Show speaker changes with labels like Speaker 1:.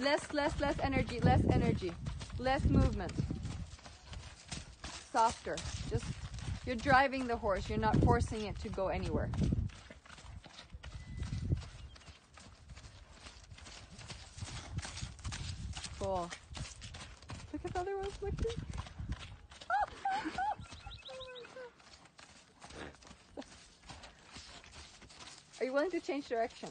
Speaker 1: Less, less, less energy, less energy, less movement. Softer. Just, you're driving the horse, you're not forcing it to go anywhere. Cool. Look at the other ones looking. Are you willing to change direction?